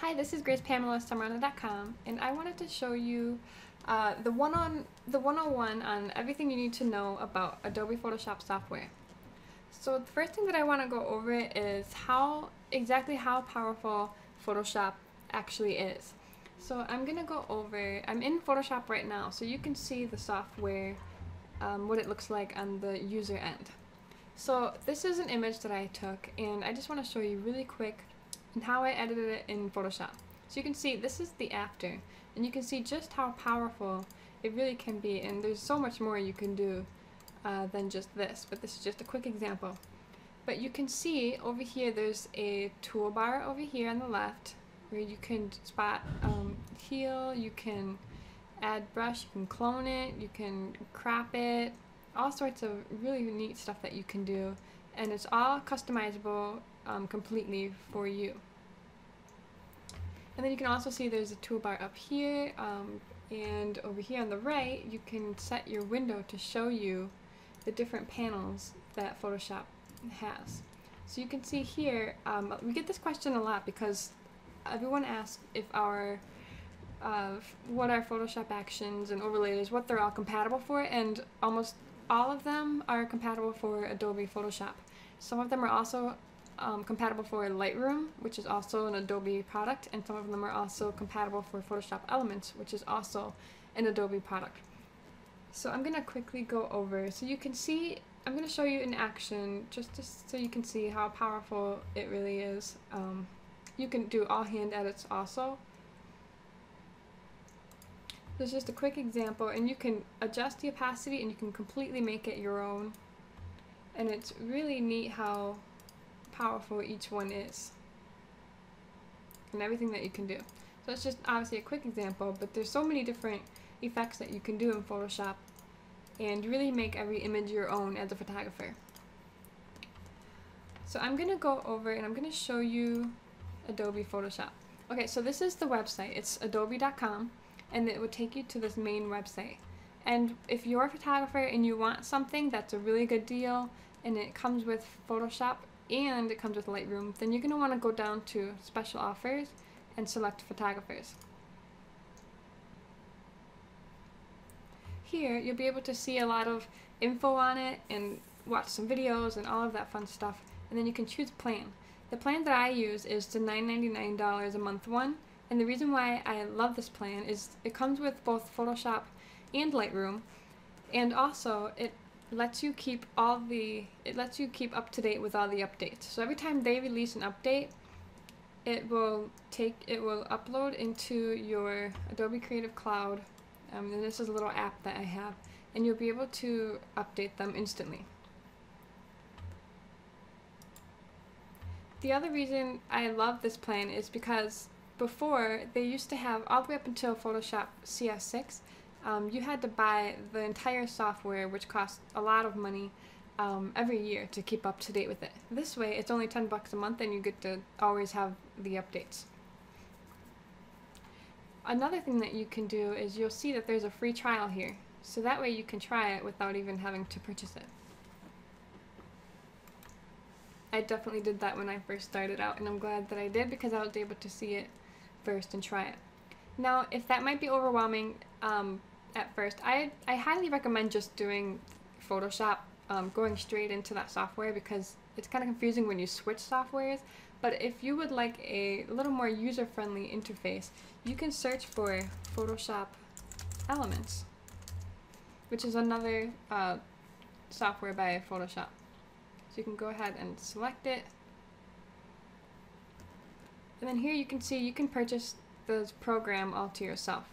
Hi, this is Grace Pamela Summerana.com, and I wanted to show you uh, the one on the 101 on everything you need to know about Adobe Photoshop software. So the first thing that I want to go over is how exactly how powerful Photoshop actually is. So I'm gonna go over. I'm in Photoshop right now, so you can see the software, um, what it looks like on the user end. So this is an image that I took, and I just want to show you really quick and how I edited it in Photoshop. So you can see this is the after and you can see just how powerful it really can be and there's so much more you can do uh, than just this but this is just a quick example. But you can see over here there's a toolbar over here on the left where you can spot um, heal, you can add brush, you can clone it, you can crop it, all sorts of really neat stuff that you can do and it's all customizable um, completely for you. And then you can also see there's a toolbar up here um, and over here on the right you can set your window to show you the different panels that Photoshop has. So you can see here, um, we get this question a lot because everyone asks if our uh, what our Photoshop actions and overlays, what they're all compatible for, and almost all of them are compatible for Adobe Photoshop. Some of them are also um, compatible for Lightroom, which is also an Adobe product, and some of them are also compatible for Photoshop Elements, which is also an Adobe product. So I'm going to quickly go over, so you can see, I'm going to show you in action, just, just so you can see how powerful it really is. Um, you can do all hand edits also. This is just a quick example, and you can adjust the opacity and you can completely make it your own. And it's really neat how powerful each one is and everything that you can do. So it's just obviously a quick example, but there's so many different effects that you can do in Photoshop and really make every image your own as a photographer. So I'm going to go over and I'm going to show you Adobe Photoshop. Okay, so this is the website. It's adobe.com and it would take you to this main website. And if you're a photographer and you want something that's a really good deal and it comes with Photoshop and it comes with Lightroom, then you're going to want to go down to special offers and select photographers. Here you'll be able to see a lot of info on it and watch some videos and all of that fun stuff and then you can choose plan. The plan that I use is the $9.99 a month one and the reason why I love this plan is it comes with both Photoshop and Lightroom and also it lets you keep all the it lets you keep up to date with all the updates. So every time they release an update, it will take it will upload into your Adobe Creative Cloud. Um, and this is a little app that I have, and you'll be able to update them instantly. The other reason I love this plan is because before they used to have all the way up until Photoshop CS6 um, you had to buy the entire software, which cost a lot of money um, every year to keep up to date with it. This way, it's only 10 bucks a month and you get to always have the updates. Another thing that you can do is you'll see that there's a free trial here. So that way you can try it without even having to purchase it. I definitely did that when I first started out and I'm glad that I did because I was able to see it first and try it. Now, if that might be overwhelming, um, at first. I, I highly recommend just doing Photoshop, um, going straight into that software because it's kind of confusing when you switch softwares. But if you would like a little more user-friendly interface, you can search for Photoshop Elements, which is another uh, software by Photoshop. So you can go ahead and select it. And then here you can see you can purchase this program all to yourself.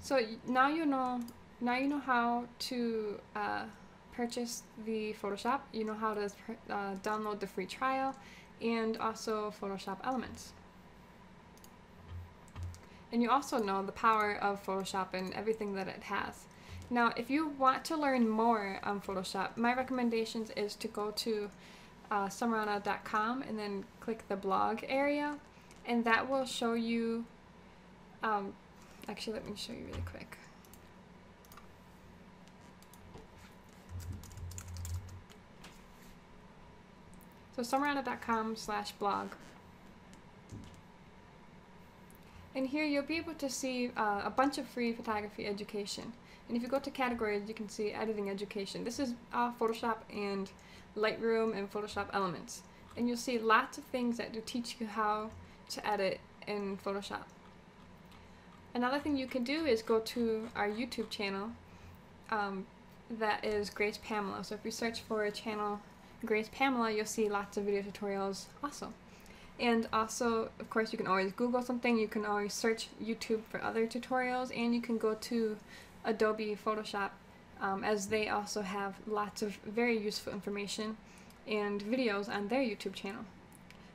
So now you know now you know how to uh, purchase the Photoshop. You know how to uh, download the free trial and also Photoshop Elements. And you also know the power of Photoshop and everything that it has. Now, if you want to learn more on Photoshop, my recommendations is to go to uh, summerana.com and then click the blog area, and that will show you um, Actually, let me show you really quick. So summerana.com slash blog. And here you'll be able to see uh, a bunch of free photography education. And if you go to categories, you can see editing education. This is uh, Photoshop and Lightroom and Photoshop Elements. And you'll see lots of things that will teach you how to edit in Photoshop. Another thing you can do is go to our YouTube channel um, that is Grace Pamela. So if you search for a channel Grace Pamela, you'll see lots of video tutorials also. And also, of course, you can always Google something, you can always search YouTube for other tutorials, and you can go to Adobe Photoshop um, as they also have lots of very useful information and videos on their YouTube channel.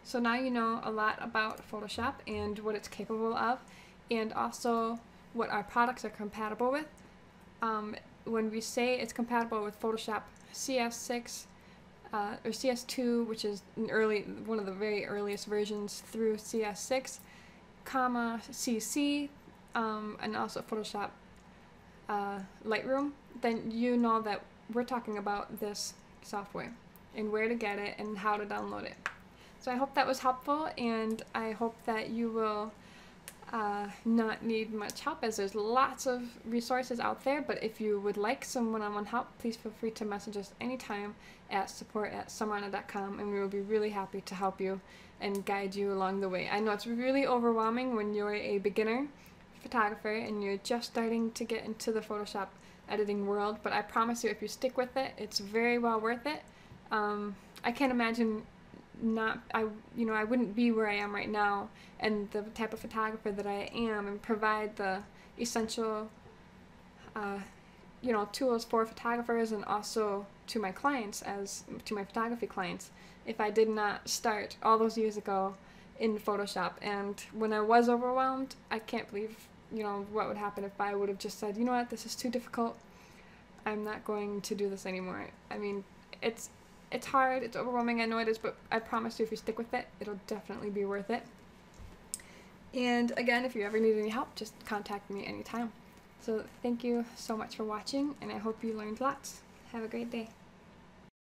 So now you know a lot about Photoshop and what it's capable of, and also what our products are compatible with. Um, when we say it's compatible with Photoshop CS6 uh, or CS2, which is an early one of the very earliest versions, through CS6, comma CC, um, and also Photoshop uh, Lightroom, then you know that we're talking about this software and where to get it and how to download it. So I hope that was helpful, and I hope that you will uh, not need much help as there's lots of resources out there. But if you would like some one on one help, please feel free to message us anytime at support at summerana.com and we will be really happy to help you and guide you along the way. I know it's really overwhelming when you're a beginner photographer and you're just starting to get into the Photoshop editing world, but I promise you if you stick with it, it's very well worth it. Um, I can't imagine not I you know I wouldn't be where I am right now and the type of photographer that I am and provide the essential uh, you know tools for photographers and also to my clients as to my photography clients. If I did not start all those years ago in Photoshop and when I was overwhelmed I can't believe you know what would happen if I would have just said you know what? This is too difficult. I'm not going to do this anymore. I mean it's it's hard, it's overwhelming, I know it is, but I promise you if you stick with it, it'll definitely be worth it. And again, if you ever need any help, just contact me anytime. So thank you so much for watching, and I hope you learned lots. Have a great day.